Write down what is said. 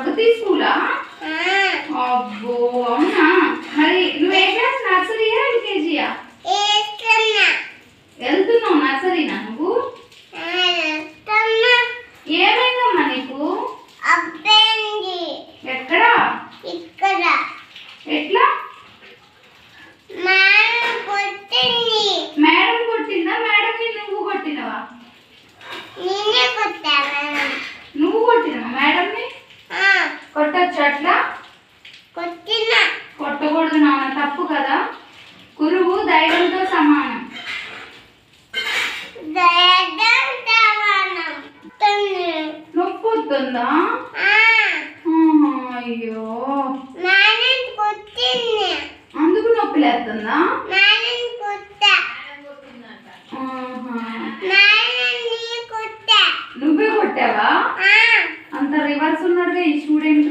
డబ్బు తీసుకులా అబ్బో అవునా? మరి నువ్వే క్లాస్ నర్సరీయా ఎల్కేజీయా? వెళ్తున్నావు నర్సరీనా నువ్వు? ఏమైందమ్మా నీకు? ఎక్కడ? ఇక్కడ. ఎట్లా? కొట్టకూడదు నాన్న తప్పు కదా? కురువు దైవంతో సమానం. నొప్పి అయ్యో. అందుకు నొప్పి లేస్తుందా? నువ్వే కొట్టావా? అంత రివర్స్ ఉన్నాడుగా ఈ స్టూడెంట్